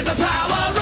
with the power